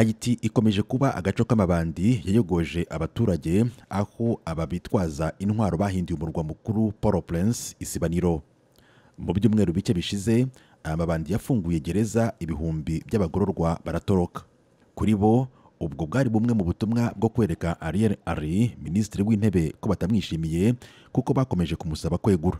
hayiti ikomeje kuba agace k'amabandi yayogoje abaturage aho aba bitwaza intwaro bahinduye umurwa mukuru paul prince isibaniro mu byumweru bike bishize aya mabandi yafunguye gereza ibihumbi by'abagororwa baratoroka. Kuri bo ubwo bwari bumwe mu butumwa bwo kwereka ariel ari minisitiri w'intebe ko batamwishimiye kuko bakomeje kumusaba kwegura.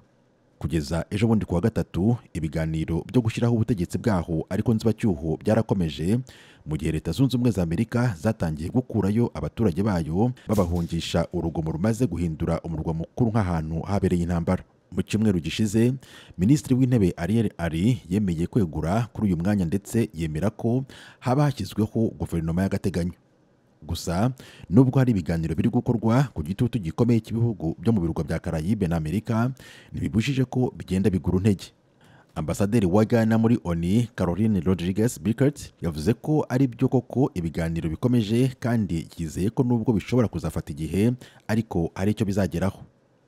Kugeza ejo bundi kuwa gatatu ibiganiro byo gushyiraho ubutegetsi bwaho ariko nzibacyuho byarakomeje mu gihe leta zunze ubumwe za amerika zatangiye gukurayo abaturage bayo babahungisha urugomo rumaze guhindura umurwa mukuru nk'ahantu habereye intambara. Mu cyumweru gishize minisitiri w'intebe ariel ari yemeye kwegura kuri uyu mwanya ndetse yemera ko haba hashyizweho guverinoma y'agateganyo. Gusa nubwo hari ibiganiro biri gukorwa ku gitutu gikomeye cy'ibihugu byo mu birwa bya karayibe na amerika ntibibujije ko bigenda bigura intege ambasaderi wa ghana muri oni caroline rodriguez bickert yavuze ko ari byo koko ibiganiro bikomeje kandi yizeye ko nubwo bishobora kuzafata igihe ariko hari icyo bizageraho.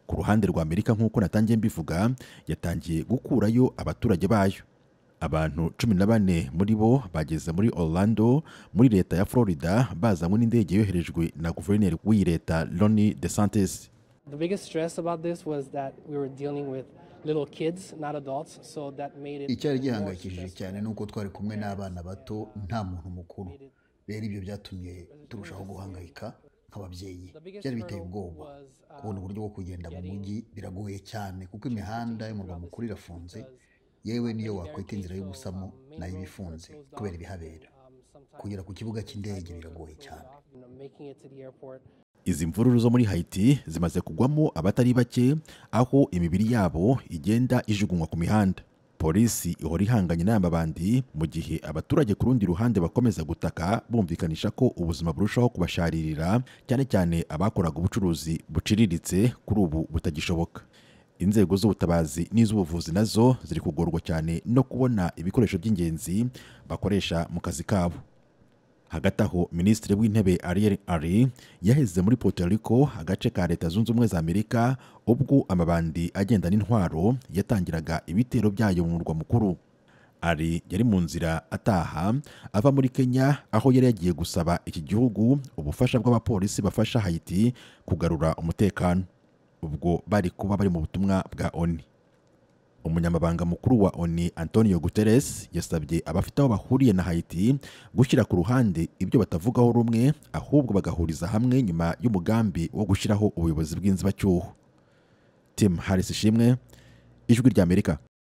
Ku ruhande rwa amerika nk'uko natangiye mbivuga yatangiye gukurayo abaturage bayo. Abantu cumi na bane muri bo bageze muri orlando muri leta ya florida bazanywe n'indege yoherejwe na guverineri w'iyi leta loni de santes The biggest stress about this was that we were dealing with little kids, not adults, so that made it icyari gihangayikishije cyane ni uko twari kumwe n'abana bato nta muntu mukuru. Rero ibyo byatumye turushaho guhangayika nk'ababyeyi. Byari biteye ubwoba. kubona uburyo bwo kugenda mu mujyi biragoye cyane kuko imihanda y'umurwa mukuru irafunze. Yewe niyo wakwita inzira y'ubusamo na yo iba ifunze kubera ibihabera. kugera ku kibuga cy'indege biragoye cyane. izi mvururu zo muri hayiti zimaze kugwamo abatari bake aho imibiri yabo igenda ijugunywa ku mihanda. Polisi ihora ihanganye n'aya mabandi mu gihe abaturage ku rundi ruhande bakomeza gutaka bumvikanisha ko ubuzima burushaho kubasharirira cyane cyane abakoraga ubucuruzi buciriritse kuri ubu butagishoboka. Inzego z'ubutabazi n'iz'ubuvuzi na zo ziri kugorwa cyane no kubona ibikoresho by'ingenzi bakoresha mu kazi kabo. Hagati aho minisitiri w'intebe ariel ari yaheze muri puerto agace ka leta zunze ubumwe za amerika ubwo amabandi agenda n'intwaro yatangiraga ibitero byayo mu murwa mukuru. Ari yari mu nzira ataha ava muri kenya aho yari yagiye gusaba iki gihugu ubufasha bw'abapolisi bafasha hayiti kugarura umutekano. Ubwo bari kuba bari mu butumwa bwa oni. Umunyamabanga mukuru wa oni antonio guterres yasabye abafite aho bahuriye na hayiti gushyira ku ruhande ibyo batavugaho rumwe ahubwo bagahuriza hamwe nyuma y'umugambi wo gushyiraho ubuyobozi bw'inzibacyuho. Tim harris ishimwe ijwi ry'amerika.